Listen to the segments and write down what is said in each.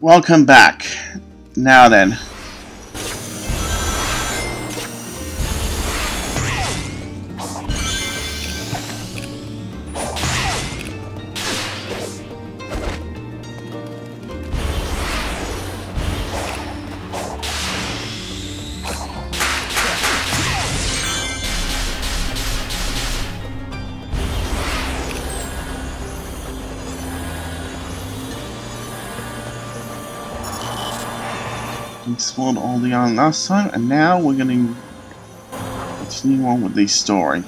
Welcome back. Now then. All last time, and now we're going to continue on with the story.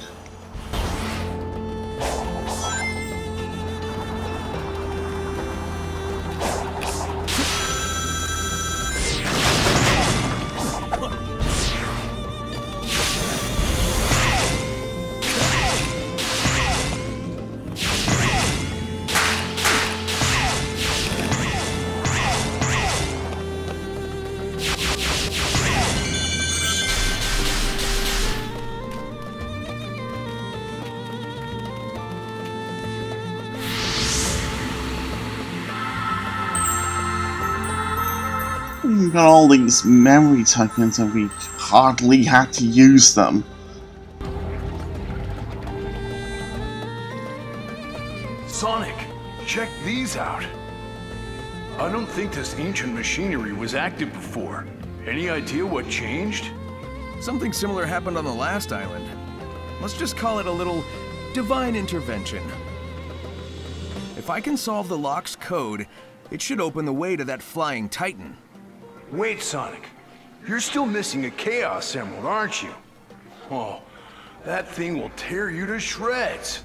We've got all these memory tokens and we hardly had to use them. Sonic, check these out. I don't think this ancient machinery was active before. Any idea what changed? Something similar happened on the last island. Let's just call it a little divine intervention. If I can solve the lock's code, it should open the way to that flying titan. Wait, Sonic. You're still missing a Chaos Emerald, aren't you? Oh, that thing will tear you to shreds.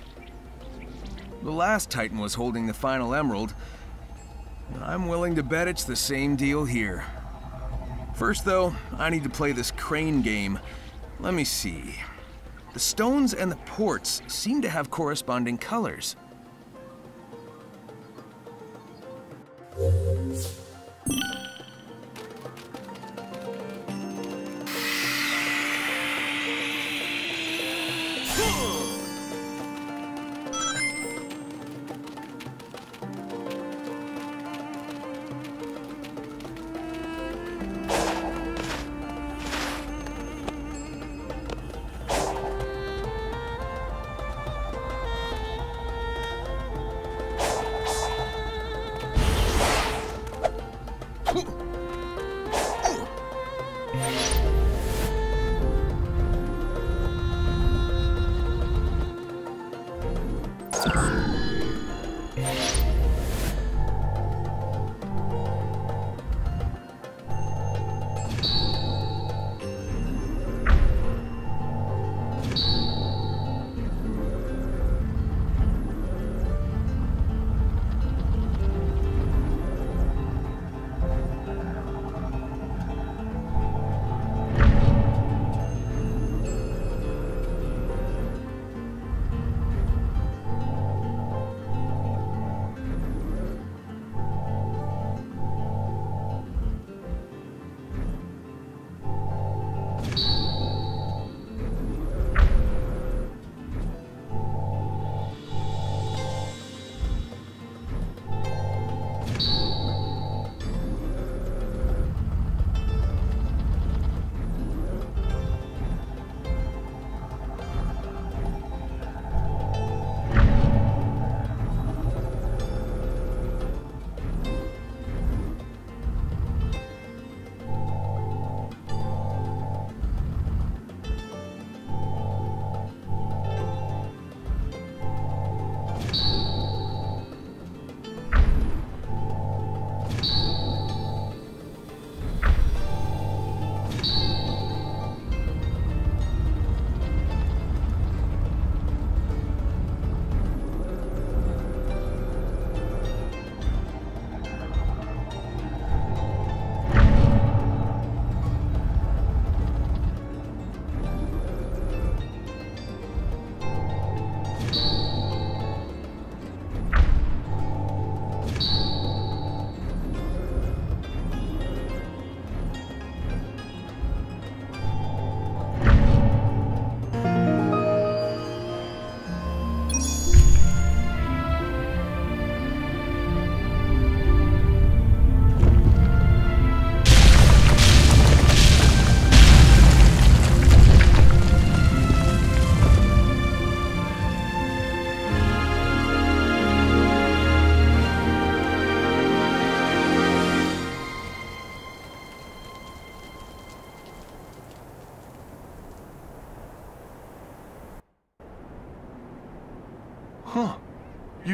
The last Titan was holding the final emerald. I'm willing to bet it's the same deal here. First, though, I need to play this crane game. Let me see. The stones and the ports seem to have corresponding colors.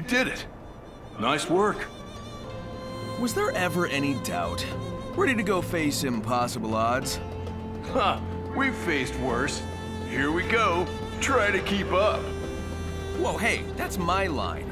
Did it. Nice work. Was there ever any doubt? Ready to go face impossible odds? Huh, We've faced worse. Here we go. Try to keep up. Whoa, hey, that's my line.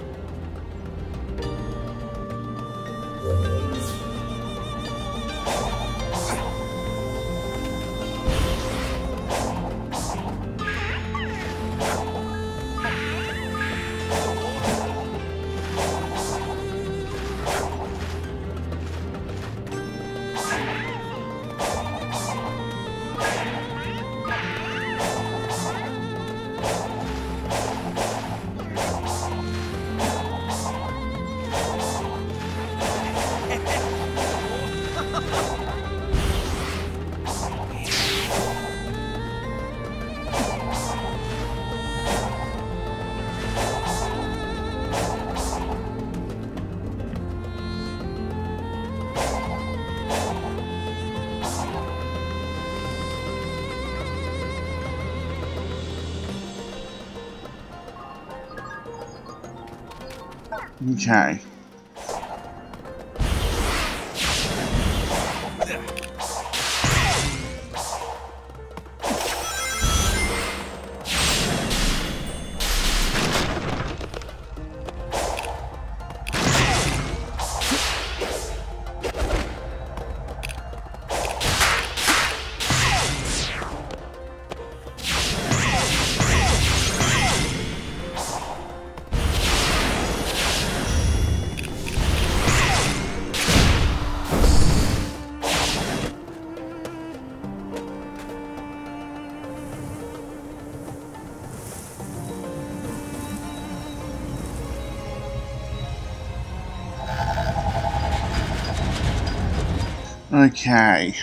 Okay. Okay.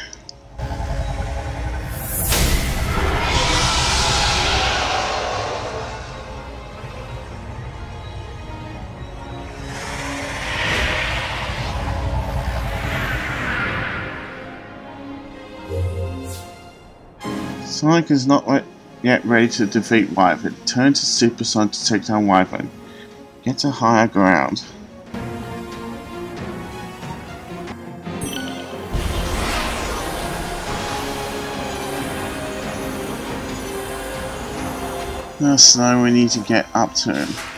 Sonic is not yet ready to defeat Wyvern. Turn to Super Sonic to take down Wyvern. Get to higher ground. Now we need to get up to him.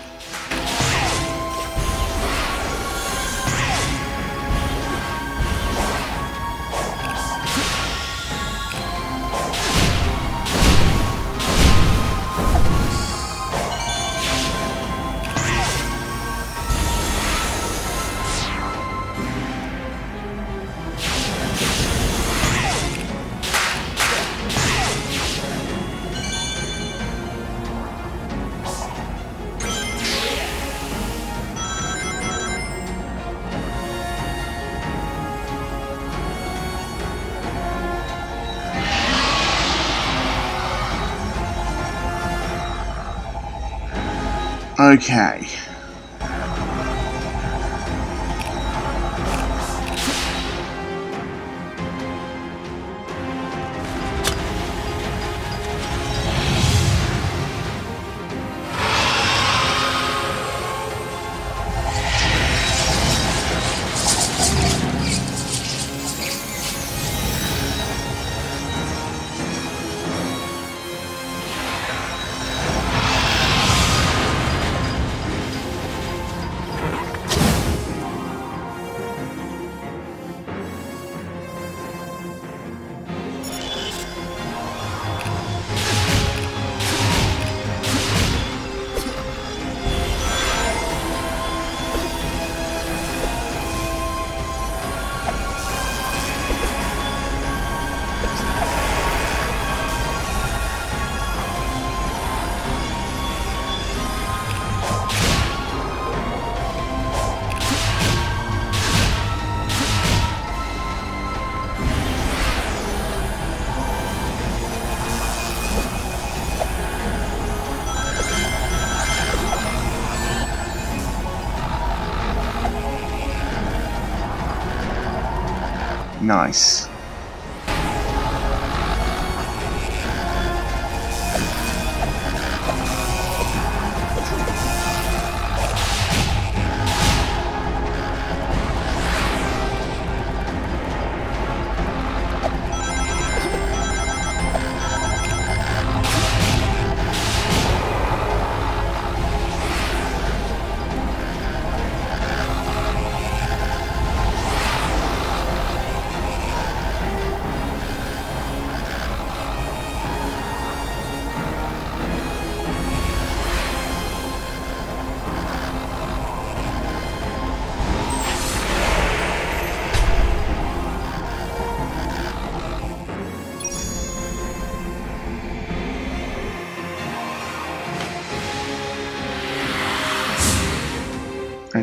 Okay. Nice.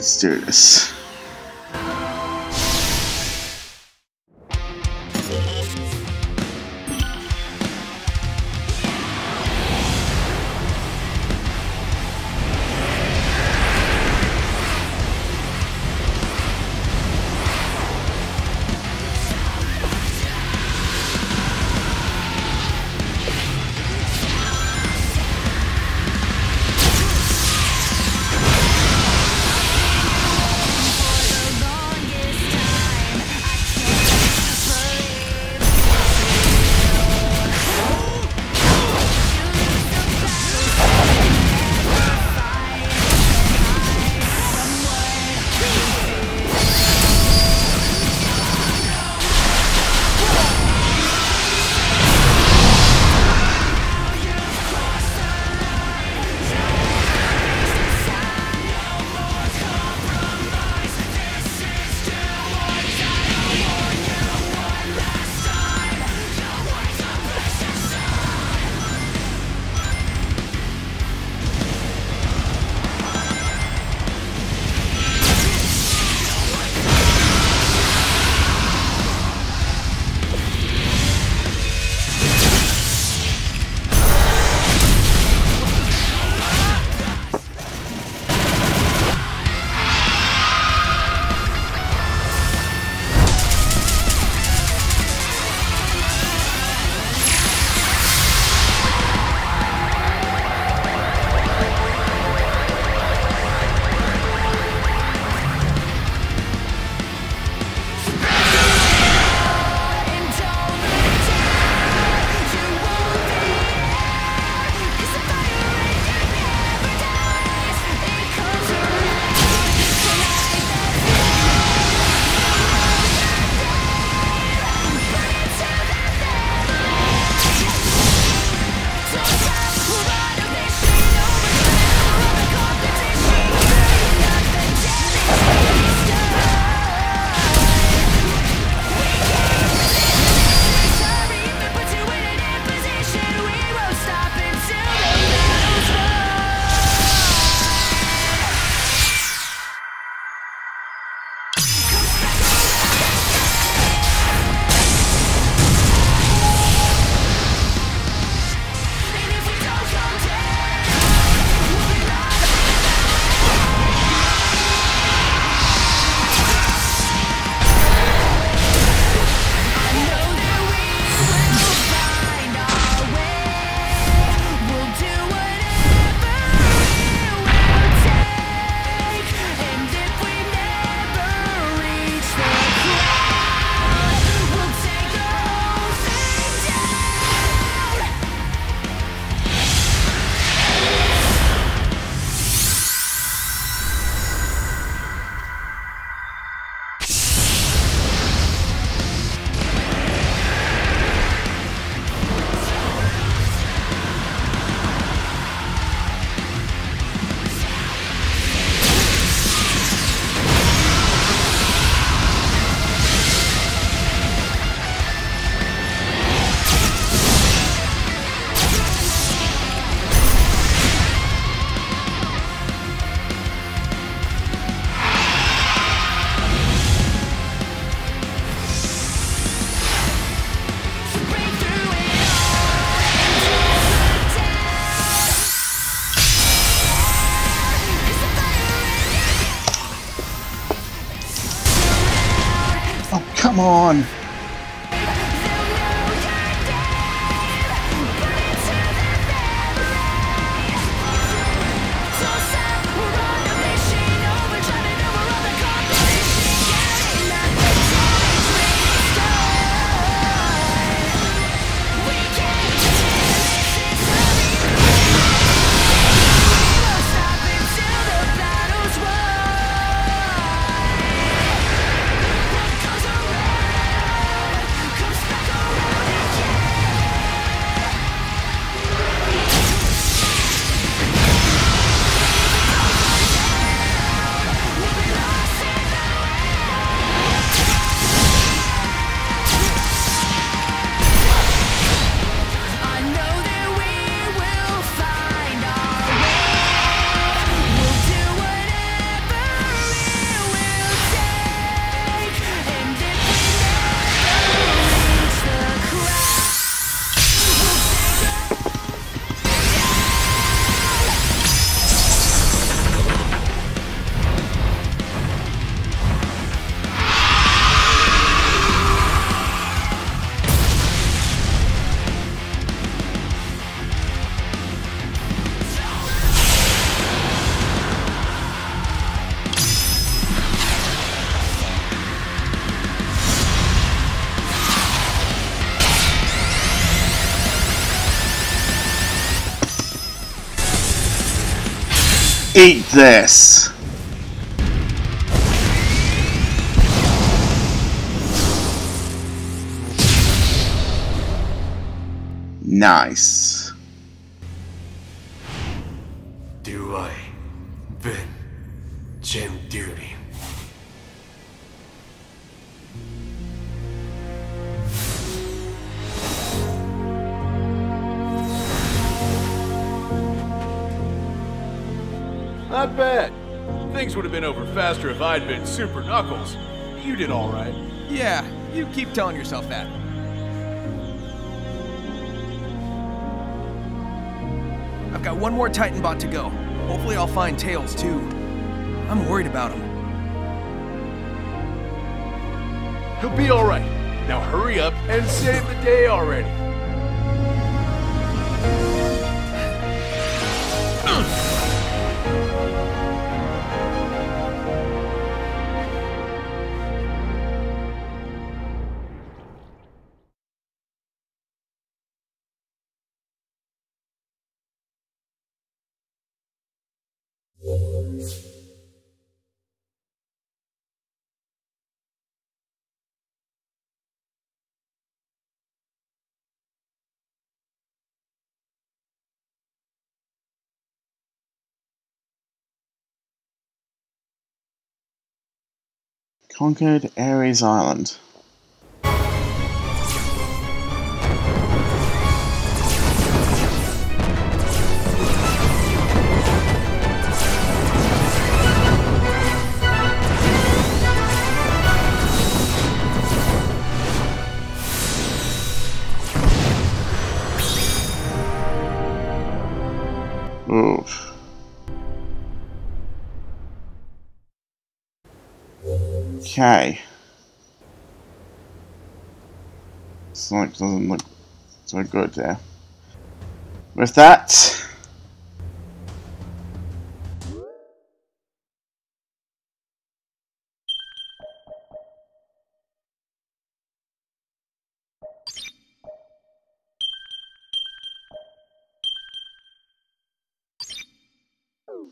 Let's do this. This! Nice. Do I, Ben, Jim Duty. Not bad. Things would have been over faster if I'd been Super Knuckles. You did all right. Yeah, you keep telling yourself that. I've got one more Titan bot to go. Hopefully I'll find Tails too. I'm worried about him. He'll be all right. Now hurry up and save the day already. Conquered Ares Island. Okay. Sonic doesn't look so good there. With that,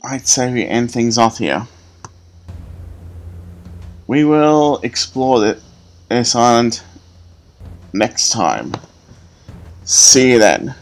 I'd say we end things off here. We will explore this island next time. See you then.